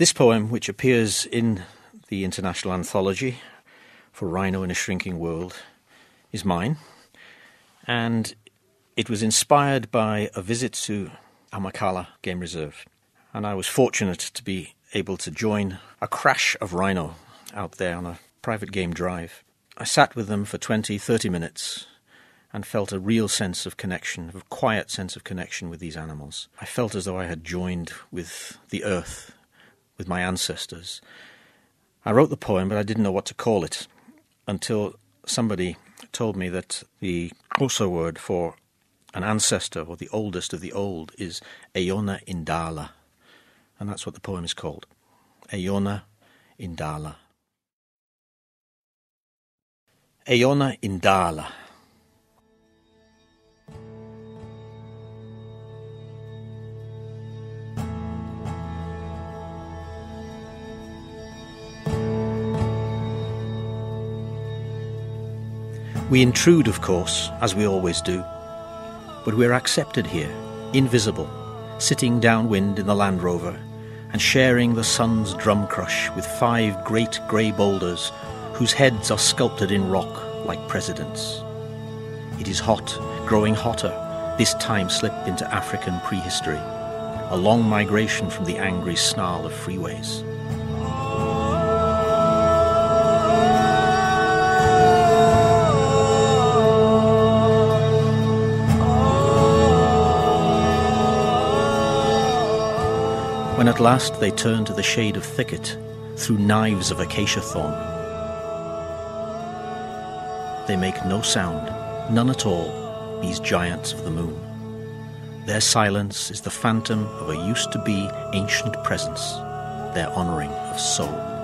This poem, which appears in the International Anthology for Rhino in a Shrinking World, is mine, and it was inspired by a visit to Amakhala Game Reserve. And I was fortunate to be able to join a crash of rhino out there on a private game drive. I sat with them for 20, 30 minutes and felt a real sense of connection, a quiet sense of connection with these animals. I felt as though I had joined with the earth, with my ancestors. I wrote the poem, but I didn't know what to call it until somebody told me that the Xhosa word for an ancestor or the oldest of the old is Eyona Indala. And that's what the poem is called Eyona Indala. Eyona Indala. We intrude, of course, as we always do, but we're accepted here, invisible, sitting downwind in the Land Rover and sharing the sun's drum crush with five great grey boulders whose heads are sculpted in rock like presidents. It is hot, growing hotter, this time slip into African prehistory, a long migration from the angry snarl of freeways. When at last they turn to the shade of thicket through knives of acacia thorn. They make no sound, none at all, these giants of the moon. Their silence is the phantom of a used to be ancient presence, their honouring of soul.